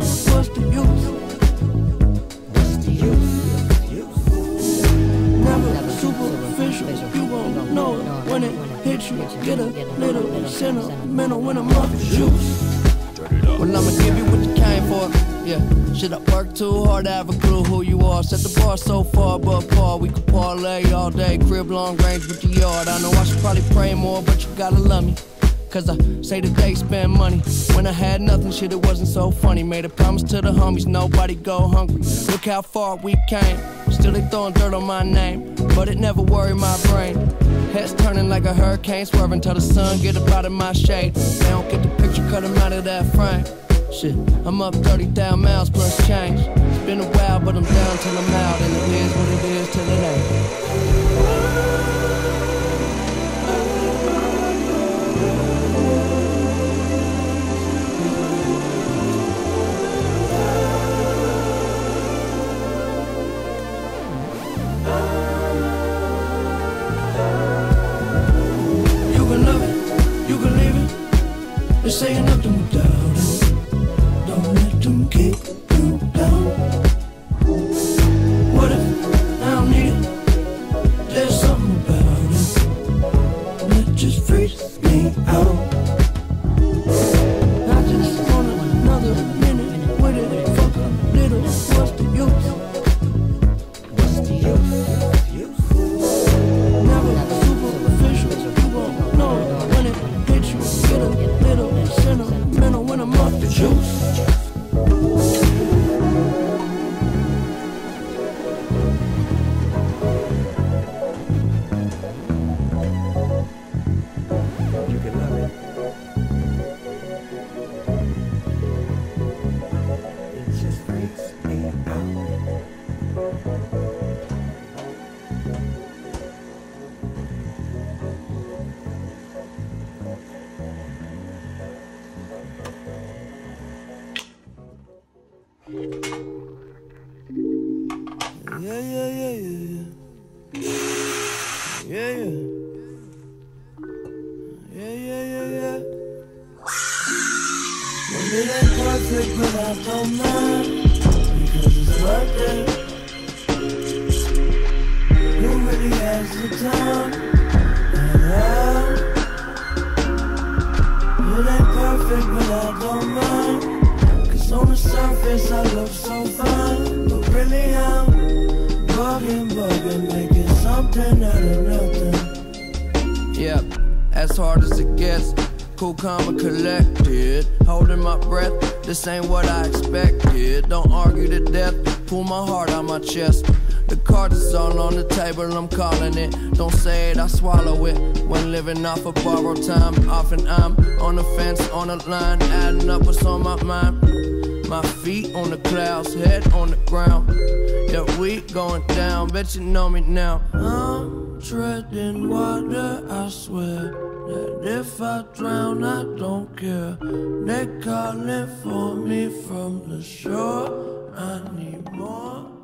What's the use? What's the use? Never superficial. You won't know when it hits you. Get a little sentimental when I'm off the juice. Well, I'ma give you what you came for. Yeah, shit, I work too hard to have a clue who you are. Set the bar so far above par. We could parlay all day, crib long range with the yard. I know I should probably pray more, but you gotta love me. Cause I say that they spend money. When I had nothing, shit, it wasn't so funny. Made a promise to the homies, nobody go hungry. Look how far we came. Still, they throwing dirt on my name. But it never worried my brain. Heads turning like a hurricane, swerving till the sun get up out of my shade. They don't get the picture, cut 'em out of that frame. Shit, I'm up 30,000 miles plus change. It's been a while, but I'm down till I'm out. Just saying nothing Yeah, yeah, yeah, yeah, yeah. Yeah, yeah. Yeah, yeah, yeah, yeah. It ain't perfect, but I don't mind. Because it's worth it. Who really has the time? And I. It ain't perfect, but I don't mind. Cause on the surface I look so fine. But really I'm bugging, bugging, making something out of nothing. Yep, as hard as it gets. Cool, calm, and collected. Holding my breath, this ain't what I expected. Don't argue to death, pull my heart out my chest. The cards is all on the table, I'm calling it. Don't say it, I swallow it. When living off of borrowed time, often I'm on the fence, on the line, adding up what's on my mind. My feet on the clouds, head on the ground. Yeah, we going down, bet you know me now. I'm treading water, I swear. That if I drown, I don't care. They calling for me from the shore. I need more.